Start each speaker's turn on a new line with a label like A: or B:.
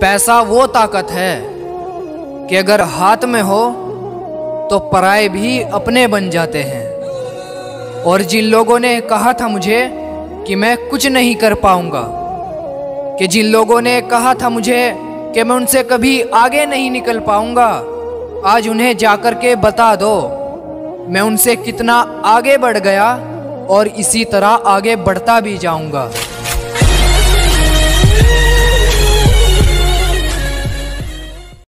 A: पैसा वो ताकत है कि अगर हाथ में हो तो पराए भी अपने बन जाते हैं। और जिन लोगों ने कहा था मुझे कि मैं कुछ नहीं कर पाऊँगा, कि जिन लोगों ने कहा था मुझे कि मैं उनसे कभी आगे नहीं निकल पाऊँगा, आज उन्हें जाकर के बता दो, मैं उनसे कितना आगे बढ़ गया और इसी तरह आगे बढ़ता भी जाऊँगा।